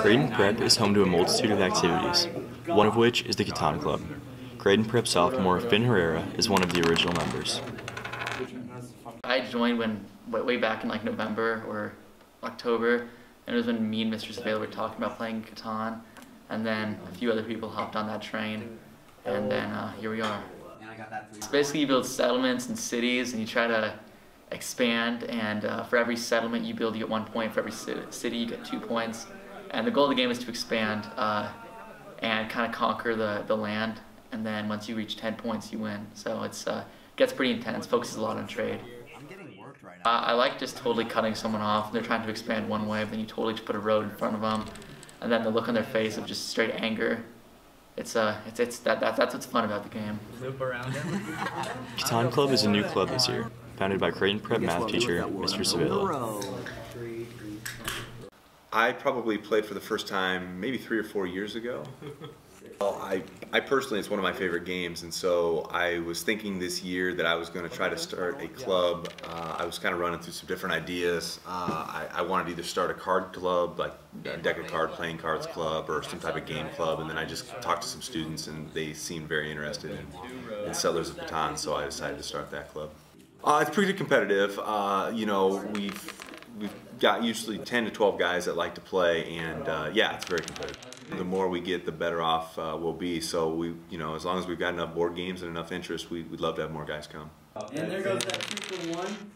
Creighton Prep is home to a multitude of activities, one of which is the Catan Club. Creighton Prep sophomore Finn Herrera is one of the original members. I joined when way, way back in like November or October, and it was when me and Mr. Savela were talking about playing Catan, and then a few other people hopped on that train, and then uh, here we are. So basically, you build settlements and cities, and you try to expand. And uh, for every settlement you build, you get one point. For every city, you get two points. And the goal of the game is to expand uh, and kind of conquer the, the land. And then once you reach 10 points, you win. So it's uh, gets pretty intense. Focuses a lot on trade. Uh, I like just totally cutting someone off. They're trying to expand one way, but then you totally just put a road in front of them, and then the look on their face of just straight anger. It's uh, it's it's that, that that's what's fun about the game. Loop around Catan Club is a new club this year, founded by Creighton Prep math teacher Mr. Savilla. I probably played for the first time maybe three or four years ago. Well, I, I personally, it's one of my favorite games, and so I was thinking this year that I was going to try to start a club. Uh, I was kind of running through some different ideas. Uh, I, I wanted to either start a card club, like a deck of card playing cards club, or some type of game club, and then I just talked to some students, and they seemed very interested in, in Settlers of Catan, so I decided to start that club. Uh, it's pretty competitive. Uh, you know, we've we've got usually 10 to 12 guys that like to play, and uh, yeah, it's very competitive. The more we get, the better off uh, we'll be. So we, you know, as long as we've got enough board games and enough interest, we, would love to have more guys come. And there goes that two for one.